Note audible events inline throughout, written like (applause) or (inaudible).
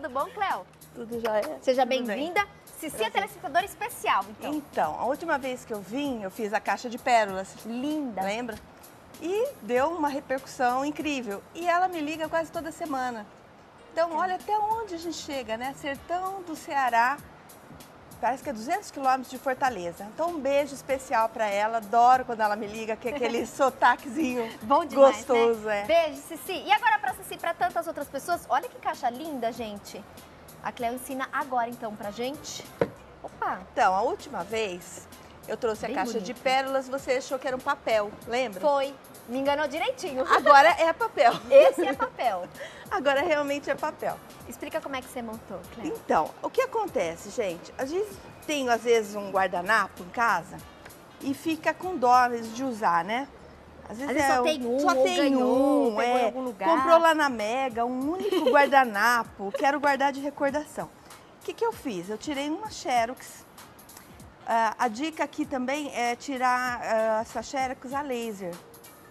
Tudo bom, Cléo? Tudo já é. Seja Tudo bem. bem-vinda. Cici é telespectadora especial, então. Então, a última vez que eu vim, eu fiz a caixa de pérolas. Linda. Lembra? E deu uma repercussão incrível. E ela me liga quase toda semana. Então, olha até onde a gente chega, né? Sertão do Ceará, parece que é 200 quilômetros de Fortaleza. Então, um beijo especial para ela. Adoro quando ela me liga, que é aquele (laughs) sotaquezinho Bom demais, gostoso, né? é. Beijo, Cici. E agora pra Cici, pra tantas outras pessoas, olha que caixa linda, gente. A Cléo ensina agora, então, pra gente. Opa, Então, a última vez eu trouxe Bem a caixa bonito. de pérolas, você achou que era um papel, lembra? foi. Me enganou direitinho. Agora é papel. Esse é papel. (laughs) Agora realmente é papel. Explica como é que você montou, Cléo. Então, o que acontece, gente? A gente tem, às vezes, um guardanapo em casa e fica com dó às de usar, né? Às vezes, vezes só tem um, só tem um, é. Comprou lá na Mega um único (laughs) guardanapo, quero guardar de recordação. O que, que eu fiz? Eu tirei uma Xerox. Ah, a dica aqui também é tirar ah, essa Xerox a laser,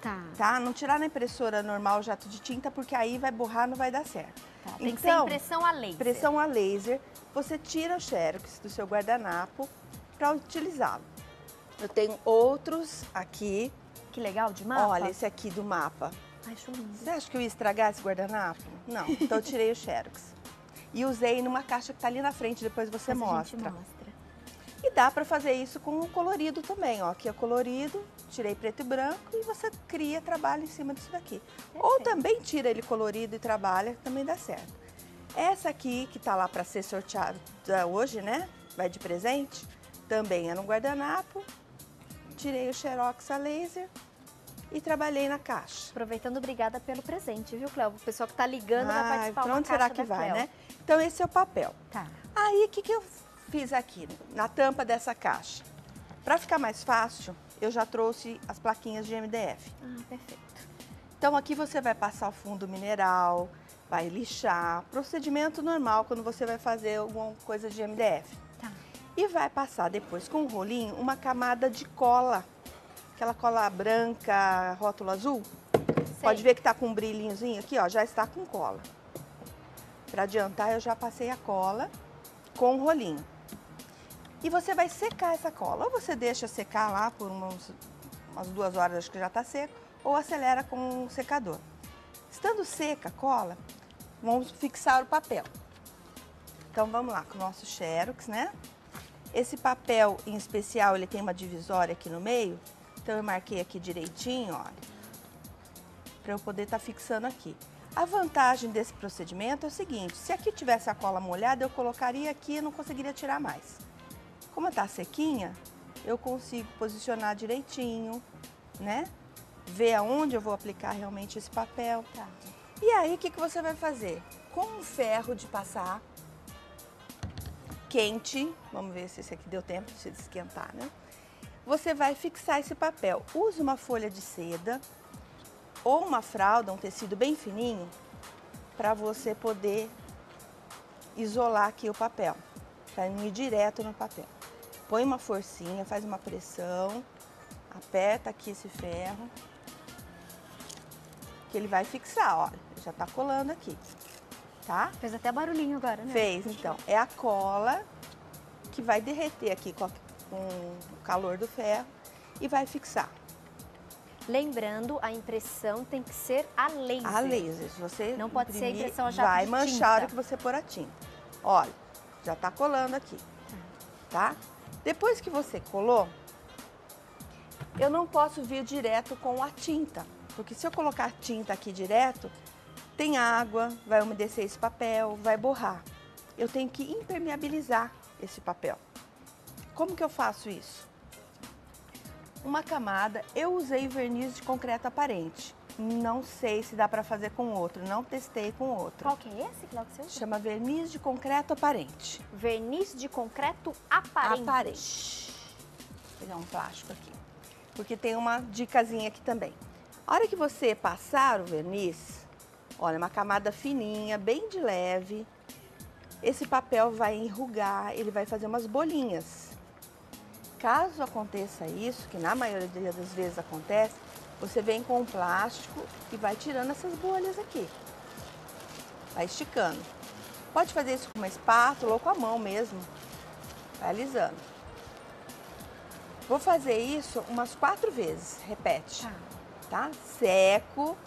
Tá. tá? Não tirar na impressora normal jato de tinta, porque aí vai borrar, não vai dar certo. tá. Tem que ser Então, impressão a laser. Pressão a laser, você tira o xerox do seu guardanapo para utilizá-lo. Eu tenho outros aqui. Que legal, de mapa. Olha, esse aqui do mapa. Ai, lindo. Você acha que eu ia estragar esse guardanapo? Não, então eu tirei o xerox. E usei numa caixa que tá ali na frente, depois você Mas a mostra. gente mostra. E dá para fazer isso com o colorido também, ó. Aqui é colorido, tirei preto e branco e você cria trabalho em cima disso daqui. Ou Perfeito. também tira ele colorido e trabalha, também dá certo. Essa aqui, que tá lá para ser sorteada hoje, né? Vai de presente, também é no guardanapo. Tirei o xerox a laser e trabalhei na caixa. Aproveitando, obrigada pelo presente, viu, Cléo? O pessoal que tá ligando vai Ai, participar onde caixa será que da vai, Cléo. né? Então esse é o papel. Tá. Aí, o que, que eu fiz aqui na tampa dessa caixa? Para ficar mais fácil, eu já trouxe as plaquinhas de MDF. Ah, perfeito. Então, aqui você vai passar o fundo mineral, vai lixar, procedimento normal quando você vai fazer alguma coisa de MDF. Tá. E vai passar depois com o rolinho uma camada de cola, aquela cola branca, rótulo azul. Pode ver que tá com um brilhinhozinho aqui, ó, já está com cola. Para adiantar, eu já passei a cola com o rolinho. E você vai secar essa cola. Ou você deixa secar lá por umas, umas duas horas, acho que já está seco, ou acelera com o secador. Estando seca a cola, vamos fixar o papel. Então vamos lá com o nosso xerox, né? Esse papel em especial, ele tem uma divisória aqui no meio. Então eu marquei aqui direitinho, olha para eu poder estar fixando aqui. A vantagem desse procedimento é o seguinte, se aqui tivesse a cola molhada, eu colocaria aqui e não conseguiria tirar mais. Como está sequinha, eu consigo posicionar direitinho, né? Ver aonde eu vou aplicar realmente esse papel. Tá. E aí, o que, que você vai fazer? Com um ferro de passar quente, vamos ver se esse aqui deu tempo de se esquentar, né? Você vai fixar esse papel. Use uma folha de seda ou uma fralda, um tecido bem fininho, para você poder isolar aqui o papel, para ir direto no papel. Põe uma forcinha, faz uma pressão, aperta aqui esse ferro, que ele vai fixar, olha, já tá colando aqui, tá? Fez até barulhinho agora, né? Fez, então. É a cola que vai derreter aqui com, a- com o calor do ferro e vai fixar. Lembrando, a impressão tem que ser a laser. A laser, se você Não pode ser imprimir, impressão a jato Vai de manchar tinta. que você pôr a tinta. Olha, já tá colando aqui, tá? Depois que você colou, eu não posso vir direto com a tinta, porque se eu colocar a tinta aqui direto, tem água, vai umedecer esse papel, vai borrar. Eu tenho que impermeabilizar esse papel. Como que eu faço isso? Uma camada, eu usei verniz de concreto aparente. Não sei se dá para fazer com outro, não testei com outro. Qual que é esse, você usa? Chama verniz de concreto aparente. Verniz de concreto aparente. Aparente. Vou pegar um plástico aqui. Porque tem uma dicasinha aqui também. A hora que você passar o verniz, olha, uma camada fininha, bem de leve, esse papel vai enrugar, ele vai fazer umas bolinhas. Caso aconteça isso, que na maioria das vezes acontece, você vem com um plástico e vai tirando essas bolhas aqui. Vai esticando. Pode fazer isso com uma espátula ou com a mão mesmo. Vai alisando. Vou fazer isso umas quatro vezes. Repete. Tá. Tá? Seco.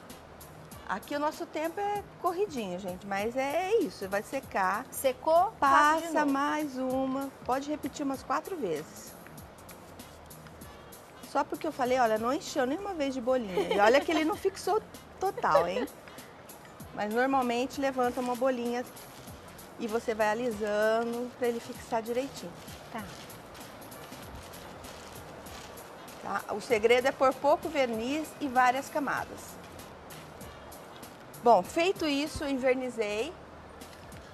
Aqui o nosso tempo é corridinho, gente, mas é isso. Vai secar. Secou, passa mais uma. Pode repetir umas quatro vezes. Só porque eu falei, olha, não encheu nenhuma vez de bolinha. E olha que ele não fixou total, hein? Mas normalmente levanta uma bolinha e você vai alisando para ele fixar direitinho. Tá. Tá? O segredo é pôr pouco verniz e várias camadas. Bom, feito isso, invernizei.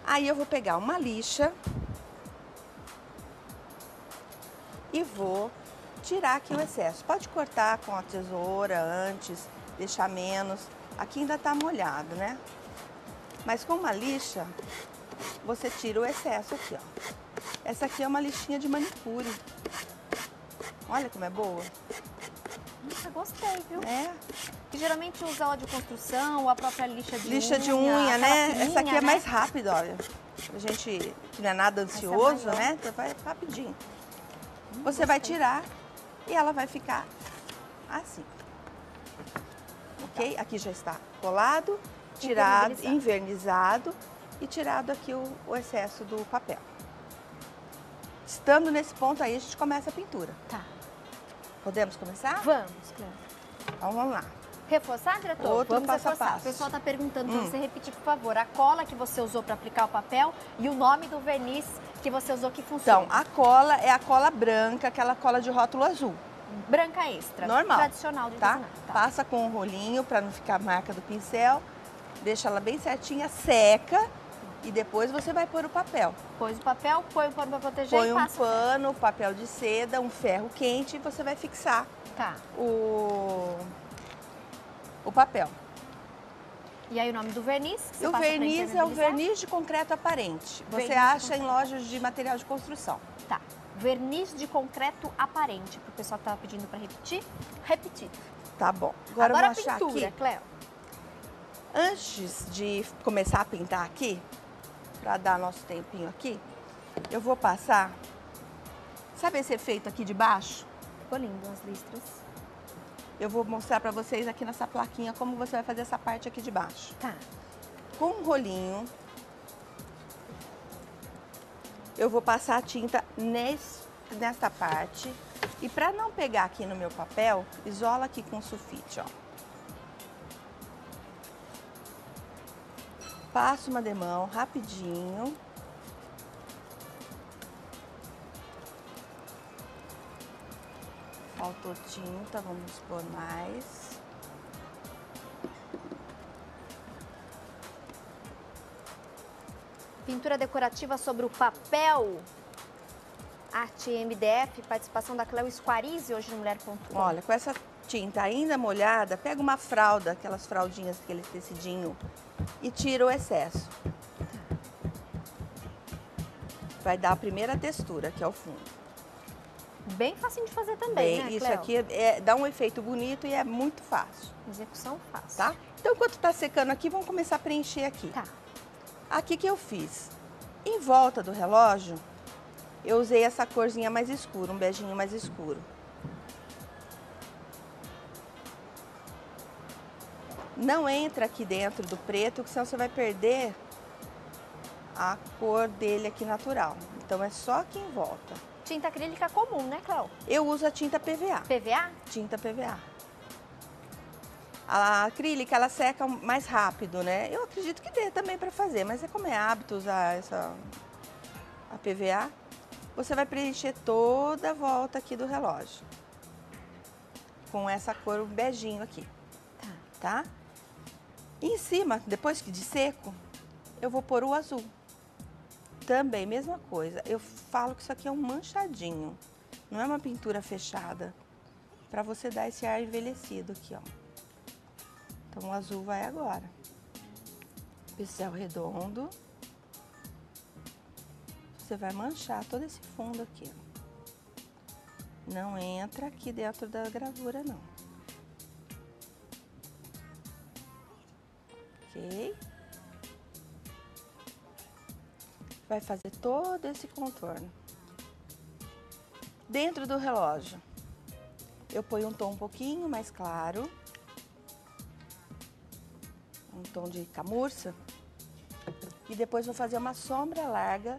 Aí eu vou pegar uma lixa e vou tirar aqui o excesso. Pode cortar com a tesoura antes, deixar menos. Aqui ainda tá molhado, né? Mas com uma lixa, você tira o excesso aqui, ó. Essa aqui é uma lixinha de manicure. Olha como é boa. Nossa, gostei, viu? É, Que geralmente usa óleo de construção ou a própria lixa de lixa unha. de unha, né? fininha, Essa aqui é né? mais rápida, olha. Pra gente que não é nada ansioso, maior. né? Então vai rapidinho. Hum, Você vai gostei. tirar e ela vai ficar assim. Ok? Aqui já está colado, tirado, Invernizado. invernizado e tirado aqui o, o excesso do papel. Estando nesse ponto aí, a gente começa a pintura. Tá. Podemos começar? Vamos, Cléo. Então vamos lá. Reforçar, diretor? Outro Vamos passo a reforçar. passo. O pessoal está perguntando para Hum. você repetir, por favor, a cola que você usou para aplicar o papel e o nome do verniz que você usou que funciona. Então, a cola é a cola branca, aquela cola de rótulo azul. Branca extra. Normal, Tradicional de tá? desenhar. Tá. Passa com um rolinho para não ficar a marca do pincel. Deixa ela bem certinha, seca e depois você vai pôr o papel. Pôs o papel, põe o pano para proteger Põe e um passa. pano, papel de seda, um ferro quente e você vai fixar Tá. o, o papel. E aí o nome do verniz? o verniz é o verniz de concreto aparente. Você Verniz acha em lojas de material de construção. Tá. Verniz de concreto aparente. Para o pessoal estava pedindo para repetir, repetir. Tá bom. Agora, Agora eu a vou achar pintura, aqui. Cléo. Antes de começar a pintar aqui, para dar nosso tempinho aqui, eu vou passar. Sabe esse efeito aqui de baixo? Ficou lindo as listras. Eu vou mostrar para vocês aqui nessa plaquinha como você vai fazer essa parte aqui de baixo. Tá. Com um rolinho, eu vou passar a tinta nesse, nesta parte. E para não pegar aqui no meu papel, isola aqui com sulfite, ó. Passo uma demão rapidinho. Faltou tinta, vamos pôr mais. Pintura decorativa sobre o papel. Arte MDF, participação da Cleo Squarize hoje no Mulher.com. Olha, com essa tinta ainda molhada, pega uma fralda, aquelas fraldinhas, aquele tecidinho, e tira o excesso. Vai dar a primeira textura, que é o fundo. Bem facinho de fazer também, Bem, né, isso Cleo? aqui é- dá um efeito bonito e é muito fácil, Execução fácil. tá? Então, enquanto tá secando aqui, vamos começar a preencher aqui. Tá. Aqui que eu fiz, em volta do relógio, eu usei essa corzinha mais escura, um beijinho mais escuro. Não entra aqui dentro do preto, que senão você vai perder a cor dele aqui natural. Então é só aqui em volta. Tinta acrílica comum, né, Cleo? Eu uso a tinta PVA. PVA? tinta PVA. A acrílica, ela seca mais rápido, né? Eu acredito que dê também para fazer, mas é como é hábito usar essa a PVA, você vai preencher toda a volta aqui do relógio. Com essa cor beijinho aqui, Tá. tá? E em cima, depois que de seco, eu vou pôr o azul. Também, mesma coisa. Eu falo que isso aqui é um manchadinho. Não é uma pintura fechada. Para você dar esse ar envelhecido aqui, ó. Então o azul vai agora. Pincel redondo. Você vai manchar todo esse fundo aqui, ó. Não entra aqui dentro da gravura, não. Ok? Vai fazer todo esse contorno. Dentro do relógio, eu ponho um tom um pouquinho mais claro. Um tom de camurça. E depois vou fazer uma sombra larga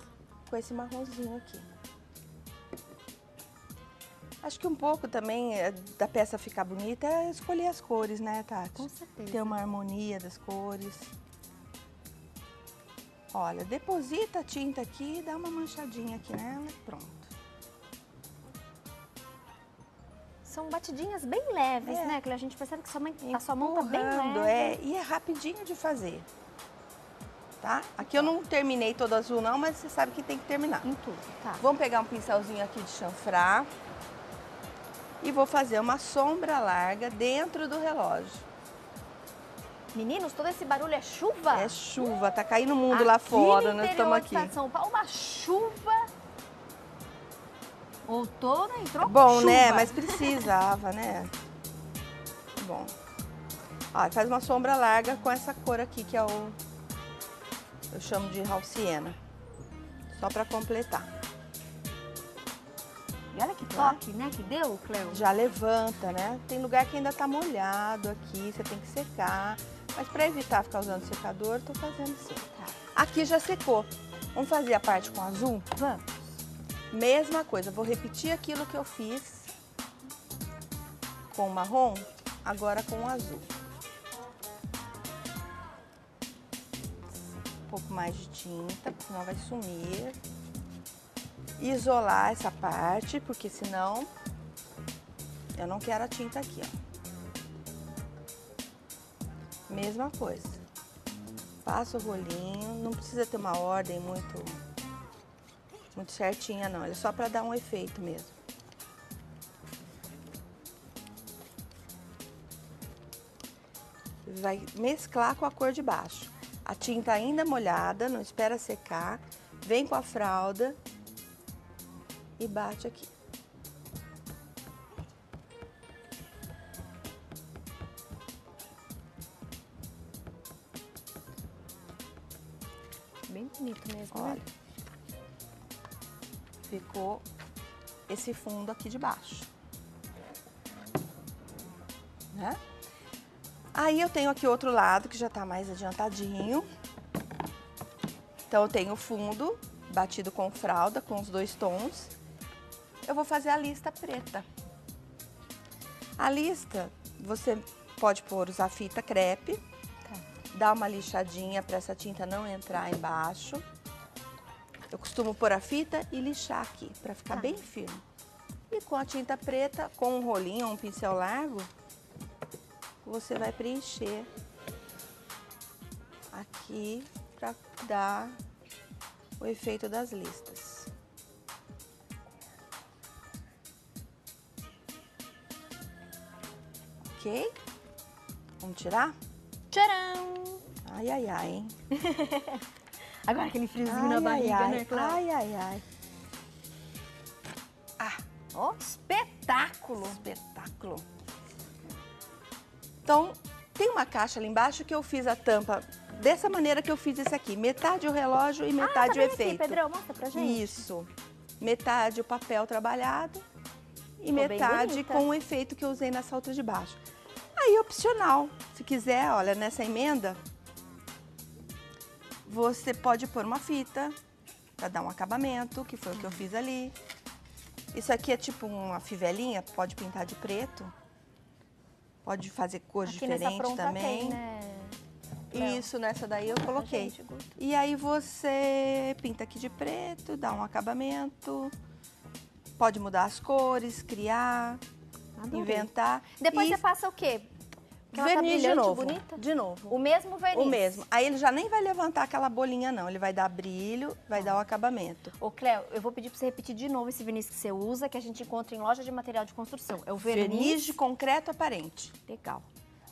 com esse marronzinho aqui. Acho que um pouco também é, da peça ficar bonita é escolher as cores, né, Tati? Com certeza. Ter uma harmonia das cores. Olha, deposita a tinta aqui, dá uma manchadinha aqui nela e pronto. São batidinhas bem leves, É. né? Que a gente percebe que sua mãe, a sua mão tá bem leve. é, e é rapidinho de fazer. Tá? Aqui eu não terminei todo azul não, mas você sabe que tem que terminar. Em tudo, tá. Vamos pegar um pincelzinho aqui de chanfrar e vou fazer uma sombra larga dentro do relógio. Meninos, todo esse barulho é chuva? É chuva, tá caindo o mundo lá Aqui fora, no nós estamos aqui. de São Paulo, uma chuva. Outono entrou Bom, chuva. né? Mas precisava, né? Bom. Ó, faz uma sombra larga com essa cor aqui, que é o... Eu chamo de halciena. Só pra completar. E olha que toque, né? Que deu, Cleo? Já levanta, né? Tem lugar que ainda tá molhado aqui, você tem que secar. Mas pra evitar ficar usando secador, tô fazendo assim. Aqui já secou. Vamos fazer a parte com azul? Vamos. Mesma coisa, vou repetir aquilo que eu fiz com o marrom, agora com o azul. Um pouco mais de tinta, senão vai sumir. Isolar essa parte, porque senão eu não quero a tinta aqui, ó. Mesma coisa. Passa o rolinho, não precisa ter uma ordem muito muito certinha não, é só para dar um efeito mesmo. Vai mesclar com a cor de baixo. A tinta ainda molhada, não espera secar. Vem com a fralda e bate aqui. Bonito mesmo, Olha. né? Ficou esse fundo aqui de baixo. Né? Aí eu tenho aqui outro lado que já tá mais adiantadinho. Então eu tenho o fundo batido com fralda, com os dois tons. Eu vou fazer a lista preta. A lista, você pode pôr, usar fita crepe. Dar uma lixadinha para essa tinta não entrar embaixo. Eu costumo pôr a fita e lixar aqui, para ficar Tá. bem firme. E com a tinta preta, com um rolinho ou um pincel largo, você vai preencher aqui para dar o efeito das listas. Ok? Vamos tirar? Tcharam! Ai, ai, ai, hein? (laughs) Agora aquele friozinho na Ai, barriga, ai, né, ai, Cleo? ai, ai, ai. Ah, Ó, espetáculo! espetáculo. Então, tem uma caixa ali embaixo que eu fiz a tampa dessa maneira que eu fiz esse aqui. Metade o relógio e ah, tá metade o bem efeito. aqui, Pedrão, mostra pra gente. Isso. Metade o papel trabalhado e Ficou metade com o efeito que eu usei nessa outra de baixo. Aí, opcional. Se quiser, olha, nessa emenda, você pode pôr uma fita para dar um acabamento, que foi o que eu fiz ali. Isso aqui é tipo uma fivelinha, pode pintar de preto. Pode fazer cores Aqui diferentes também. tem, né? Isso, nessa daí eu coloquei. E aí você pinta aqui de preto, dá um acabamento, pode mudar as cores, criar, Adorei. inventar. Depois e você passa o quê? Porque ela tá verniz de novo. bonita. De novo. O mesmo verniz? O mesmo. Aí ele já nem vai levantar aquela bolinha, não. Ele vai dar brilho, vai dar o acabamento. Ô, Cléo, eu vou pedir pra você repetir de novo esse verniz que você usa, que a gente encontra em loja de material de construção. É o verniz... Verniz de concreto aparente. Legal.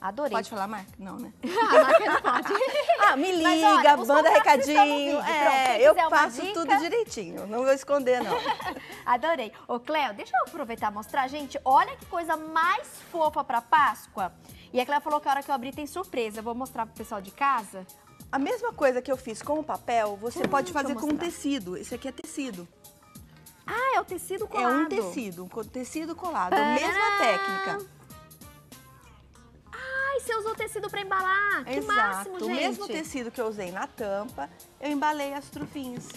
Adorei. Pode falar marca? Não, né? (laughs) Ah, marca não pode. (laughs) Ah, me liga, manda recadinho. vídeo. É, eu faço dica- tudo direitinho. Não vou esconder, não. (laughs) Adorei. Ô, Cléo, deixa eu aproveitar e mostrar. Gente, olha que coisa mais fofa pra Páscoa. E a Cléo falou que a hora que eu abrir tem surpresa. Eu vou mostrar pro pessoal de casa. A mesma coisa que eu fiz com o papel, você Hum, pode fazer com tecido. Esse aqui é tecido. Ah, é o tecido colado. É um tecido, um tecido colado. Tcharam! Mesma técnica. Ai, você usou tecido pra embalar. Que Exato. máximo, gente. O mesmo tecido que eu usei na tampa, eu embalei as trufinhas.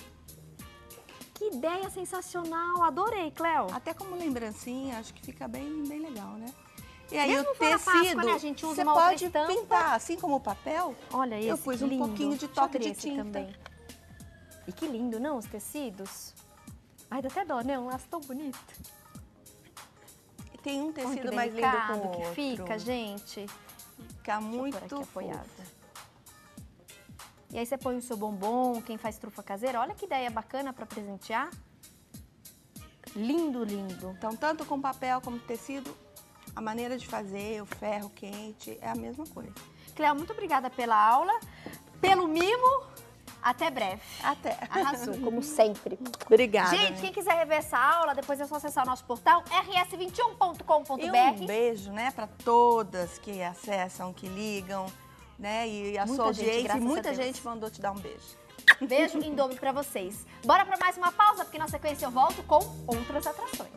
Que ideia sensacional. Adorei, Cléo. Até como lembrancinha, acho que fica bem, bem legal, né? E aí Mesmo o tecido, Páscoa, né? A gente usa você uma pode estampa. pintar, assim como o papel. Olha esse, Eu pus que um lindo. pouquinho de toque de tinta. também. E que lindo, não? Os tecidos. Ai, dá até dó, né? Um laço tão bonito. E Tem um Olha que tecido mais lindo com o que outro. fica, gente. Fica muito apoiado. E aí você põe o seu bombom, quem faz trufa caseira. Olha que ideia bacana pra presentear. Lindo, lindo. Então, tanto com papel como tecido, a maneira de fazer, o ferro quente, é a mesma coisa. Cléo, muito obrigada pela aula, pelo mimo. Até breve. Até. Arrasou, (laughs) como sempre. Obrigada. Gente, né? quem quiser rever essa aula, depois é só acessar o nosso portal rs21.com.br. E um beijo, né, para todas que acessam, que ligam, né, e a Muita sua gente, audiência. e a muita gente mandou te dar um beijo. Beijo em dobro pra vocês. Bora pra mais uma pausa, porque na sequência eu volto com outras atrações.